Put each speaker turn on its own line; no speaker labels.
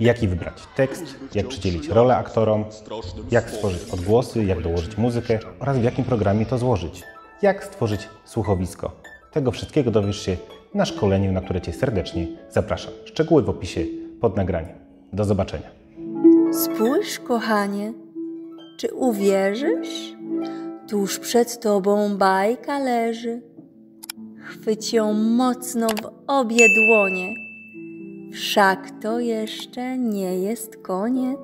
Jaki wybrać tekst, jak przydzielić rolę aktorom, jak stworzyć odgłosy, jak dołożyć muzykę oraz w jakim programie to złożyć. Jak stworzyć słuchowisko. Tego wszystkiego dowiesz się na szkoleniu, na które Cię serdecznie zapraszam. Szczegóły w opisie pod nagraniem. Do zobaczenia.
Spójrz, kochanie, czy uwierzysz? Tuż przed tobą bajka leży. Chwyć ją mocno w obie dłonie, wszak to jeszcze nie jest koniec.